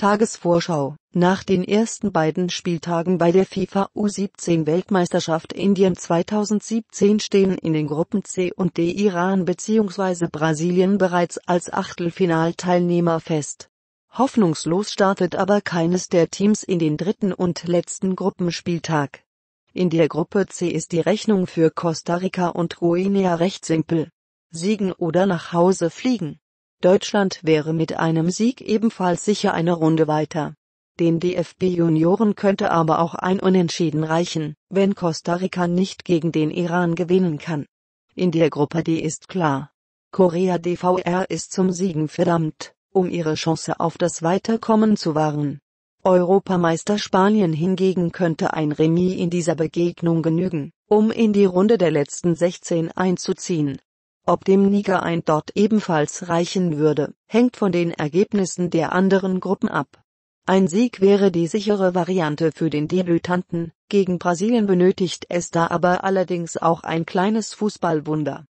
Tagesvorschau Nach den ersten beiden Spieltagen bei der FIFA U17-Weltmeisterschaft Indien 2017 stehen in den Gruppen C und D Iran bzw. Brasilien bereits als Achtelfinalteilnehmer fest. Hoffnungslos startet aber keines der Teams in den dritten und letzten Gruppenspieltag. In der Gruppe C ist die Rechnung für Costa Rica und Guinea recht simpel. Siegen oder nach Hause fliegen. Deutschland wäre mit einem Sieg ebenfalls sicher eine Runde weiter. Den DFB-Junioren könnte aber auch ein Unentschieden reichen, wenn Costa Rica nicht gegen den Iran gewinnen kann. In der Gruppe D ist klar. Korea DVR ist zum Siegen verdammt, um ihre Chance auf das Weiterkommen zu wahren. Europameister Spanien hingegen könnte ein Remis in dieser Begegnung genügen, um in die Runde der letzten 16 einzuziehen. Ob dem Niger ein dort ebenfalls reichen würde, hängt von den Ergebnissen der anderen Gruppen ab. Ein Sieg wäre die sichere Variante für den Debütanten, gegen Brasilien benötigt es da aber allerdings auch ein kleines Fußballwunder